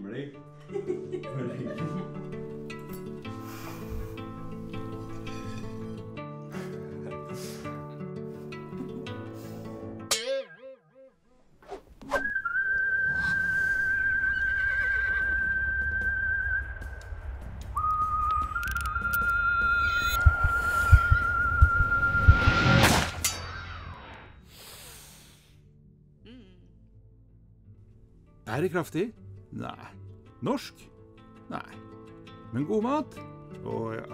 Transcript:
Ready? Bærekraftig? Nei. Norsk? Nei. Men god mat? Å ja.